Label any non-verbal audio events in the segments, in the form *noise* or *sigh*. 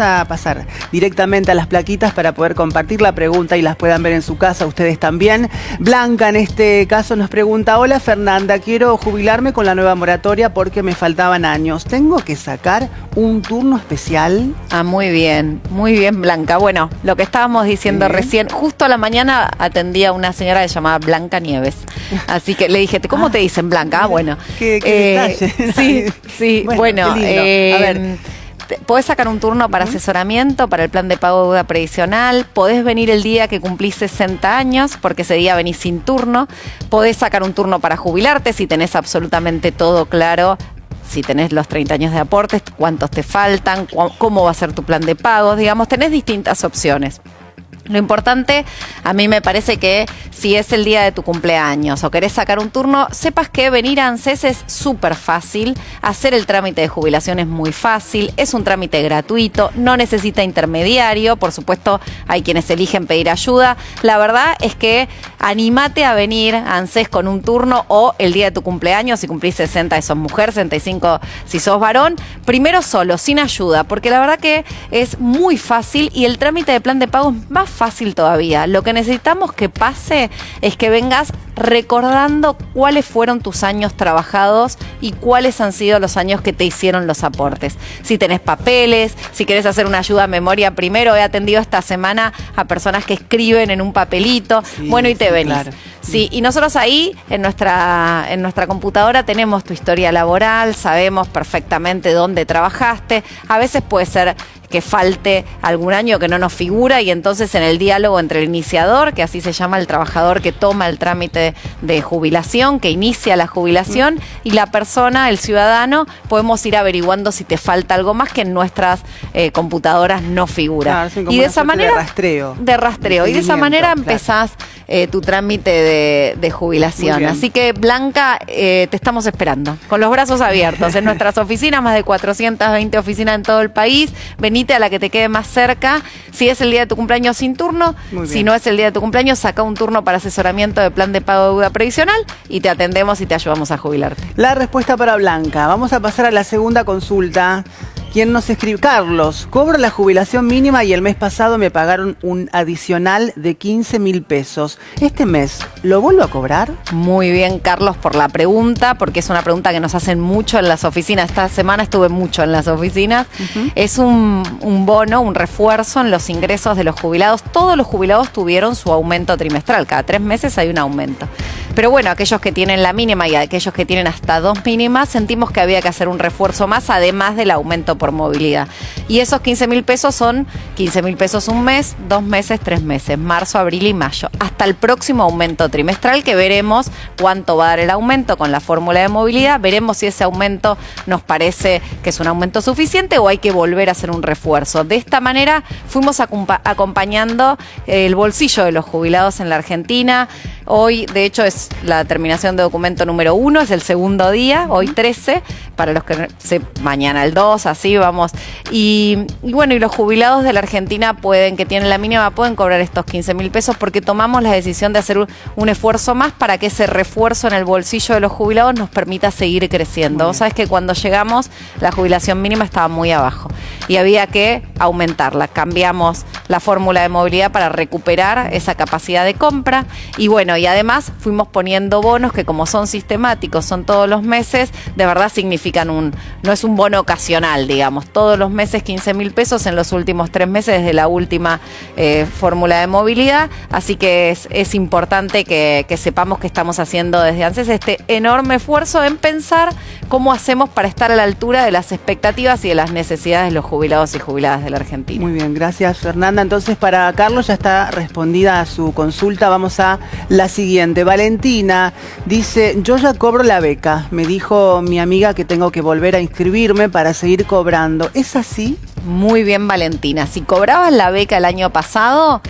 a pasar directamente a las plaquitas para poder compartir la pregunta y las puedan ver en su casa ustedes también. Blanca en este caso nos pregunta, hola Fernanda, quiero jubilarme con la nueva moratoria porque me faltaban años. ¿Tengo que sacar un turno especial? Ah, muy bien, muy bien Blanca. Bueno, lo que estábamos diciendo recién, justo a la mañana atendía a una señora llamaba Blanca Nieves. Así que le dije, ¿cómo ah, te dicen Blanca? Ah, bueno. Qué, eh, Sí, *laughs* sí, bueno. Eh, a ver podés sacar un turno para asesoramiento, para el plan de pago de deuda previsional, podés venir el día que cumplís 60 años, porque ese día venís sin turno, podés sacar un turno para jubilarte si tenés absolutamente todo claro si tenés los 30 años de aportes, cuántos te faltan, cómo va a ser tu plan de pagos, digamos, tenés distintas opciones. Lo importante, a mí me parece que si es el día de tu cumpleaños o querés sacar un turno, sepas que venir a ANSES es súper fácil, hacer el trámite de jubilación es muy fácil, es un trámite gratuito, no necesita intermediario, por supuesto hay quienes eligen pedir ayuda. La verdad es que animate a venir a ANSES con un turno o el día de tu cumpleaños, si cumplís 60 y sos mujer, 65 si sos varón, primero solo, sin ayuda, porque la verdad que es muy fácil y el trámite de plan de pago es más fácil todavía. Lo que necesitamos que pase es que vengas recordando cuáles fueron tus años trabajados y cuáles han sido los años que te hicieron los aportes. Si tenés papeles, si querés hacer una ayuda a memoria primero, he atendido esta semana a personas que escriben en un papelito, bueno, y te venís. Sí, y nosotros ahí en nuestra, en nuestra computadora tenemos tu historia laboral, sabemos perfectamente dónde trabajaste. A veces puede ser que falte algún año que no nos figura y entonces en el diálogo entre el iniciador, que así se llama el trabajador que toma el trámite de jubilación, que inicia la jubilación, y la persona, el ciudadano, podemos ir averiguando si te falta algo más que en nuestras eh, computadoras no figura. y de esa manera... De rastreo. De rastreo. y de esa manera empezás eh, tu trámite de, jubilación. Así que, Blanca, eh, te estamos esperando, con los brazos abiertos, en nuestras oficinas, más de 420 oficinas en todo el país. A la que te quede más cerca. Si es el día de tu cumpleaños sin turno, si no es el día de tu cumpleaños, saca un turno para asesoramiento de plan de pago de deuda previsional y te atendemos y te ayudamos a jubilarte. La respuesta para Blanca. Vamos a pasar a la segunda consulta. ¿Quién nos escribe? Carlos, cobro la jubilación mínima y el mes pasado me pagaron un adicional de 15 mil pesos. ¿Este mes lo vuelvo a cobrar? Muy bien, Carlos, por la pregunta, porque es una pregunta que nos hacen mucho en las oficinas. Esta semana estuve mucho en las oficinas. Es un, un bono, un refuerzo en los ingresos de los jubilados. Todos los jubilados tuvieron su aumento trimestral. Cada tres meses hay un aumento. Pero bueno, aquellos que tienen la mínima y aquellos que tienen hasta dos mínimas, sentimos que había que hacer un refuerzo más, además del aumento por movilidad. Y esos 15 mil pesos son 15 mil pesos un mes, dos meses, tres meses, marzo, abril y mayo. Hasta el próximo aumento trimestral que veremos cuánto va a dar el aumento con la fórmula de movilidad. Veremos si ese aumento nos parece que es un aumento suficiente o hay que volver a hacer un refuerzo. De esta manera fuimos acompañando el bolsillo de los jubilados en la Argentina. Hoy, de hecho, es la terminación de documento número uno, es el segundo día, hoy 13, para los que se, mañana el 2, así vamos. Y, bueno, y los jubilados de la Argentina pueden, que tienen la mínima, pueden cobrar estos 15 mil pesos porque tomamos la decisión de hacer un, esfuerzo más para que ese refuerzo en el bolsillo de los jubilados nos permita seguir creciendo. Vos sabés que cuando llegamos la jubilación mínima estaba muy abajo y había que aumentarla. Cambiamos la fórmula de movilidad para recuperar esa capacidad de compra. Y bueno, y además fuimos poniendo bonos que como son sistemáticos, son todos los meses, de verdad significan un, no es un bono ocasional, digamos, todos los meses 15 mil pesos en los últimos tres meses desde la última eh, fórmula de movilidad, así que es, importante que, sepamos que estamos haciendo desde antes este enorme esfuerzo en pensar cómo hacemos para estar a la altura de las expectativas y de las necesidades de los jubilados y jubiladas de la Argentina. Muy bien, gracias Fernanda. Entonces para Carlos ya está respondida a su consulta, vamos a la siguiente. Valentina dice, yo ya cobro la beca. Me dijo mi amiga que tengo que volver a inscribirme para seguir cobrando. ¿Es así? Muy bien, Valentina. Si cobrabas la beca el año pasado,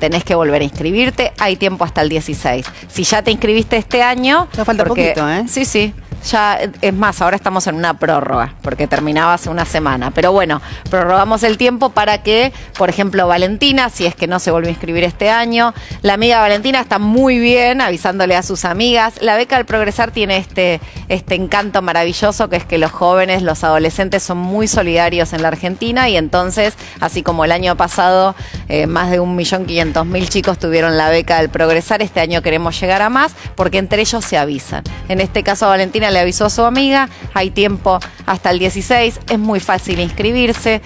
tenés que volver a inscribirte. Hay tiempo hasta el 16. Si ya te inscribiste este año... Ya falta poquito, ¿eh? Sí, sí. Ya es más, ahora estamos en una prórroga, porque terminaba hace una semana. Pero bueno, prorrogamos el tiempo para que, por ejemplo, Valentina, si es que no se volvió a inscribir este año, la amiga Valentina está muy bien avisándole a sus amigas. La beca del Progresar tiene este, este encanto maravilloso que es que los jóvenes, los adolescentes son muy solidarios en la Argentina y entonces, así como el año pasado, eh, más de un millón quinientos mil chicos tuvieron la beca del Progresar, este año queremos llegar a más porque entre ellos se avisan. En este caso, Valentina le avisó a su amiga, hay tiempo hasta el 16, es muy fácil inscribirse,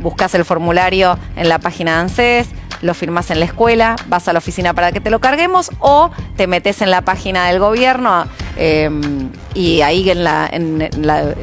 buscas el formulario en la página de ANSES, lo firmas en la escuela, vas a la oficina para que te lo carguemos o te metes en la página del gobierno em, y ahí en la, en la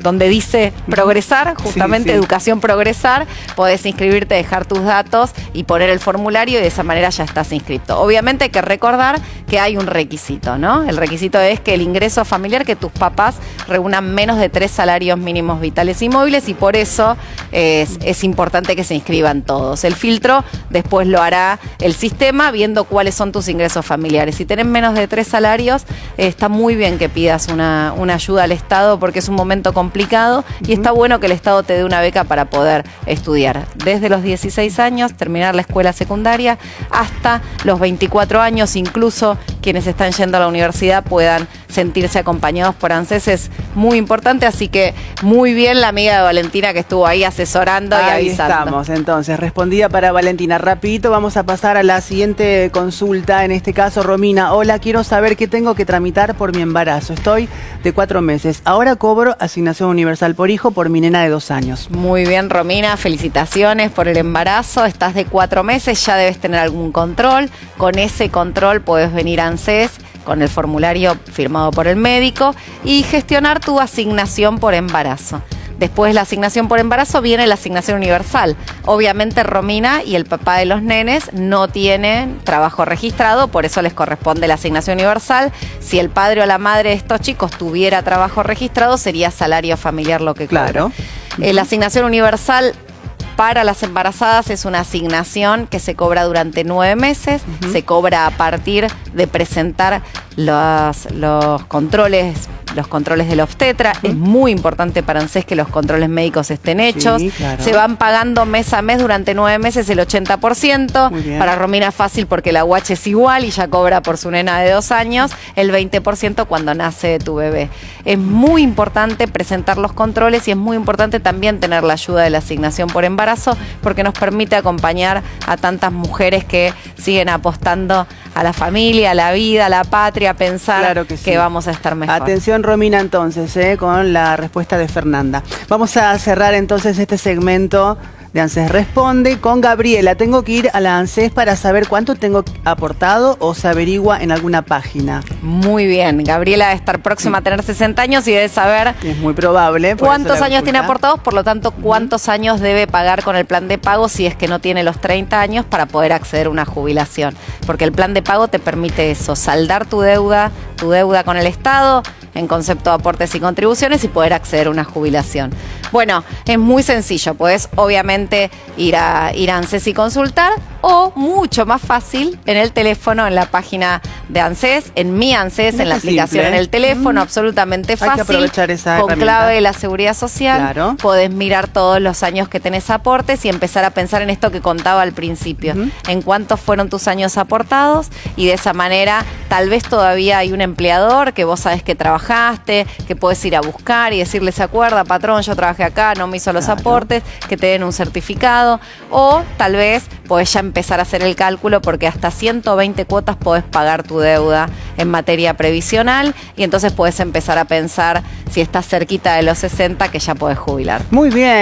donde dice progresar, justamente educación progresar, podés inscribirte, dejar tus datos y poner el formulario y de esa manera ya estás inscrito. Obviamente hay que recordar que hay un requisito, ¿no? El requisito es que el ingreso familiar, que tus papás reúnan menos de tres salarios mínimos vitales y móviles y por eso es, es importante que se inscriban todos. El filtro después lo hará el sistema viendo cuáles son tus ingresos familiares. Si tenés menos de tres salarios, está muy bien que pidas una, una ayuda al Estado porque es un momento complicado y está bueno que el Estado te dé una beca para poder estudiar. Desde los 16 años, terminar la escuela secundaria, hasta los 24 años, incluso quienes están yendo a la universidad puedan sentirse acompañados por ANSES es muy importante, así que muy bien la amiga de Valentina que estuvo ahí asesorando y avisando. estamos, entonces, respondida para Valentina. Rapidito vamos a pasar a la siguiente consulta, en este caso Romina. Hola, quiero saber qué tengo que tramitar por mi embarazo. Estoy de cuatro meses. Ahora cobro asignación universal por hijo por mi nena de dos años. Muy bien, Romina, felicitaciones por el embarazo. Estás de cuatro meses, ya debes tener algún control. Con ese control puedes venir a ANSES con el formulario firmado por el médico y gestionar tu asignación por embarazo. Después de la asignación por embarazo viene la asignación universal. Obviamente Romina y el papá de los nenes no tienen trabajo registrado, por eso les corresponde la asignación universal. Si el padre o la madre de estos chicos tuviera trabajo registrado, sería salario familiar lo que Claro. Eh, la asignación universal para las embarazadas es una asignación que se cobra durante nueve meses, se cobra a partir de presentar los, los controles los controles del obstetra. Es muy importante para ANSES que los controles médicos estén hechos. Se van pagando mes a mes durante nueve meses el 80%. Para Romina fácil porque la UH es igual y ya cobra por su nena de dos años el 20% cuando nace tu bebé. Es muy importante presentar los controles y es muy importante también tener la ayuda de la asignación por embarazo porque nos permite acompañar a tantas mujeres que siguen apostando a la familia, a la vida, a la patria, a pensar que, vamos a estar mejor. Atención Romina entonces, eh, con la respuesta de Fernanda. Vamos a cerrar entonces este segmento de ANSES Responde con Gabriela. Tengo que ir a la ANSES para saber cuánto tengo aportado o se averigua en alguna página. Muy bien. Gabriela debe estar próxima a tener 60 años y debe saber. Es muy probable. ¿Cuántos años tiene aportados? Por lo tanto, ¿cuántos años debe pagar con el plan de pago si es que no tiene los 30 años para poder acceder a una jubilación? Porque el plan de pago te permite eso, saldar tu deuda, tu deuda con el Estado en concepto de aportes y contribuciones y poder acceder a una jubilación. Bueno, es muy sencillo, puedes obviamente ir a, ir a ANSES y consultar o mucho más fácil en el teléfono, en la página de ANSES, en mi ANSES, en la aplicación en el teléfono, absolutamente fácil. Hay que aprovechar esa Con clave de la seguridad social, claro. podés mirar todos los años que tenés aportes y empezar a pensar en esto que contaba al principio, en cuántos fueron tus años aportados y de esa manera tal vez todavía hay un empleador que vos sabés que trabajaste, que puedes ir a buscar y decirle, se acuerda, patrón, yo trabajé acá, no me hizo los aportes, que te den un certificado o tal vez podés ya empezar a hacer el cálculo porque hasta 120 cuotas podés pagar tu deuda en materia previsional y entonces puedes empezar a pensar si estás cerquita de los 60 que ya podés jubilar. Muy bien.